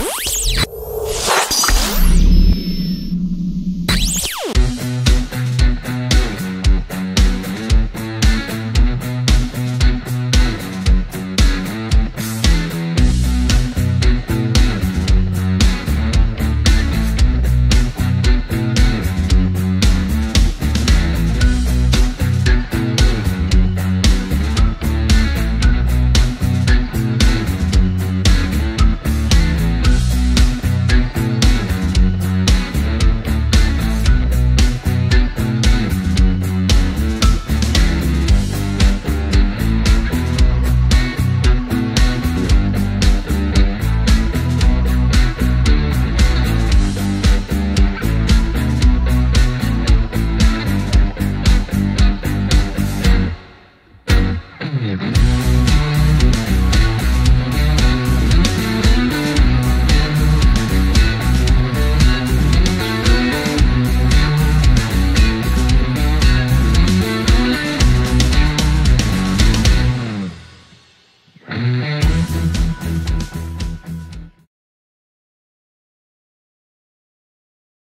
Bye.